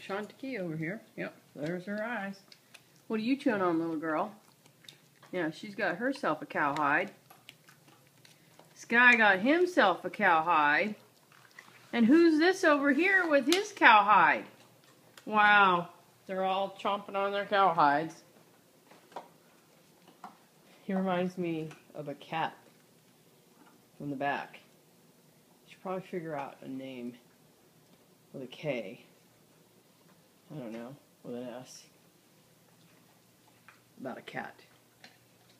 got over here. Yep, there's her eyes. What are you chewing on, little girl? Yeah, she's got herself a cowhide. Sky got himself a cowhide. And who's this over here with his cowhide? Wow, they're all chomping on their cowhides. He reminds me of a cat from the back. Should probably figure out a name with a K. I don't know, with an S. About a cat.